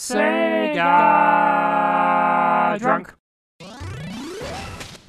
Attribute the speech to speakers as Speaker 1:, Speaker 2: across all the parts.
Speaker 1: Sega drunk.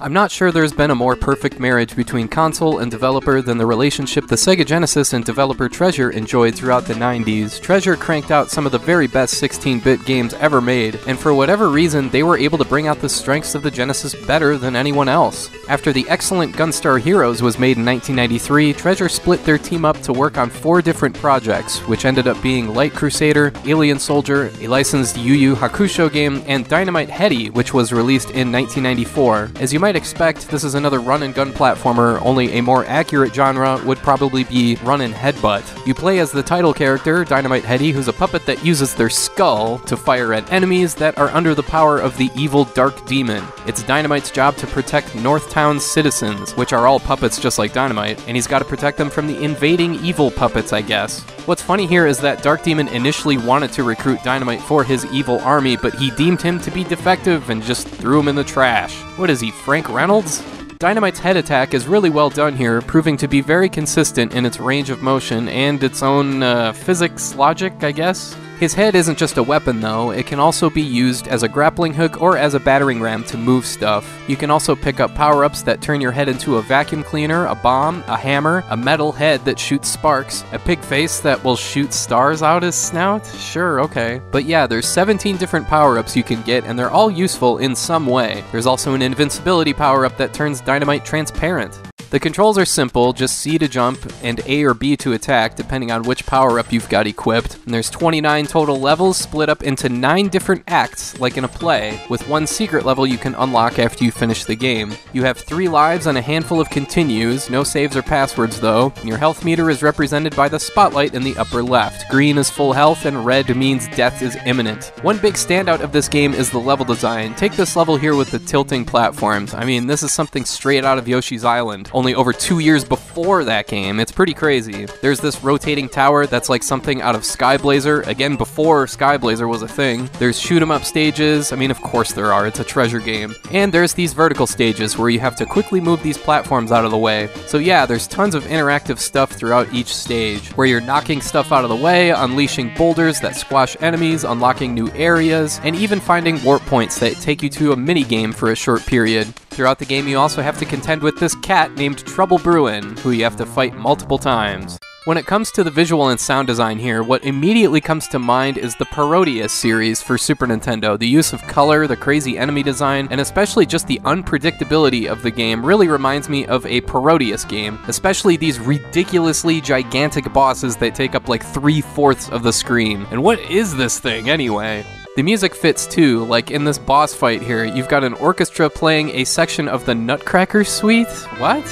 Speaker 2: I'm not sure there's been a more perfect marriage between console and developer than the relationship the Sega Genesis and developer Treasure enjoyed throughout the 90s. Treasure cranked out some of the very best 16 bit games ever made, and for whatever reason, they were able to bring out the strengths of the Genesis better than anyone else. After the excellent Gunstar Heroes was made in 1993, Treasure split their team up to work on four different projects, which ended up being Light Crusader, Alien Soldier, a licensed Yu Yu Hakusho game, and Dynamite Headdy, which was released in 1994. As you might expect, this is another run and gun platformer, only a more accurate genre would probably be run and headbutt. You play as the title character, Dynamite Headdy, who's a puppet that uses their skull to fire at enemies that are under the power of the evil Dark Demon. It's Dynamite's job to protect Northtown's citizens, which are all puppets just like Dynamite, and he's got to protect them from the invading evil puppets, I guess. What's funny here is that Dark Demon initially wanted to recruit Dynamite for his evil army, but he deemed him to be defective and just threw him in the trash. What is he, Frank Reynolds? Dynamite's head attack is really well done here, proving to be very consistent in its range of motion and its own uh, physics logic, I guess. His head isn't just a weapon though, it can also be used as a grappling hook or as a battering ram to move stuff. You can also pick up power ups that turn your head into a vacuum cleaner, a bomb, a hammer, a metal head that shoots sparks, a pig face that will shoot stars out his snout? Sure, okay. But yeah, there's 17 different power ups you can get, and they're all useful in some way. There's also an invincibility power up that turns dynamite transparent. The controls are simple, just C to jump and A or B to attack, depending on which power up you've got equipped. And there's 29 total levels split up into 9 different acts, like in a play, with one secret level you can unlock after you finish the game. You have 3 lives and a handful of continues, no saves or passwords though. Your health meter is represented by the spotlight in the upper left. Green is full health and red means death is imminent. One big standout of this game is the level design. Take this level here with the tilting platforms. I mean, this is something straight out of Yoshi's Island only over two years before that game. It's pretty crazy. There's this rotating tower that's like something out of Skyblazer, again before Skyblazer was a thing. There's shoot 'em up stages, I mean, of course there are, it's a treasure game. And there's these vertical stages where you have to quickly move these platforms out of the way. So yeah, there's tons of interactive stuff throughout each stage, where you're knocking stuff out of the way, unleashing boulders that squash enemies, unlocking new areas, and even finding warp points that take you to a mini game for a short period. Throughout the game, you also have to contend with this cat named Trouble Bruin, who you have to fight multiple times. When it comes to the visual and sound design here, what immediately comes to mind is the Parodius series for Super Nintendo. The use of color, the crazy enemy design, and especially just the unpredictability of the game really reminds me of a Parodius game, especially these ridiculously gigantic bosses that take up like three fourths of the screen. And what is this thing anyway? The music fits too, like in this boss fight here, you've got an orchestra playing a section of the Nutcracker Suite? What?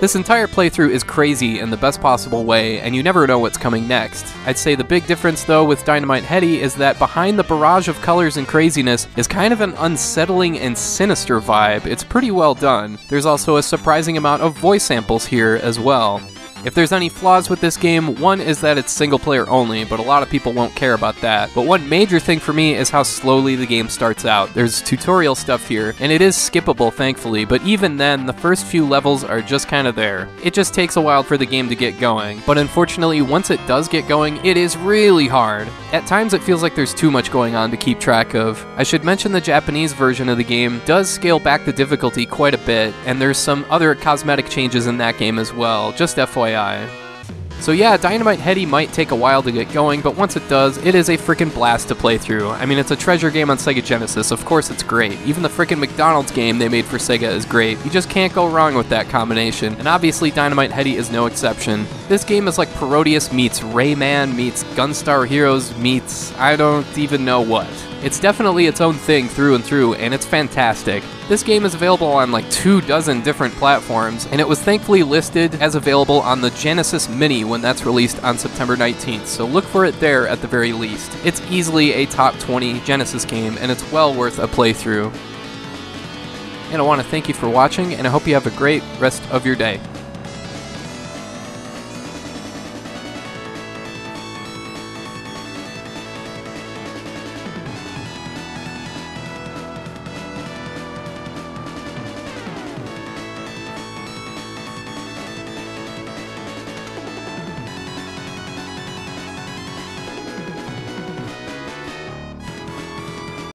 Speaker 2: This entire playthrough is crazy in the best possible way, and you never know what's coming next. I'd say the big difference, though, with Dynamite Headdy is that behind the barrage of colors and craziness is kind of an unsettling and sinister vibe. It's pretty well done. There's also a surprising amount of voice samples here as well. If there's any flaws with this game, one is that it's single player only, but a lot of people won't care about that. But one major thing for me is how slowly the game starts out. There's tutorial stuff here, and it is skippable thankfully, but even then, the first few levels are just kind of there. It just takes a while for the game to get going, but unfortunately, once it does get going, it is really hard. At times, it feels like there's too much going on to keep track of. I should mention the Japanese version of the game does scale back the difficulty quite a bit, and there's some other cosmetic changes in that game as well, just FYI. So yeah, Dynamite Headdy might take a while to get going, but once it does, it is a freaking blast to play through. I mean, it's a treasure game on Sega Genesis, of course it's great. Even the freaking McDonald's game they made for Sega is great. You just can't go wrong with that combination, and obviously Dynamite Headdy is no exception. This game is like Parodius meets Rayman meets Gunstar Heroes meets I don't even know what. It's definitely its own thing through and through, and it's fantastic. This game is available on like two dozen different platforms, and it was thankfully listed as available on the Genesis Mini when that's released on September 19th, so look for it there at the very least. It's easily a top 20 Genesis game, and it's well worth a playthrough. And I want to thank you for watching, and I hope you have a great rest of your day.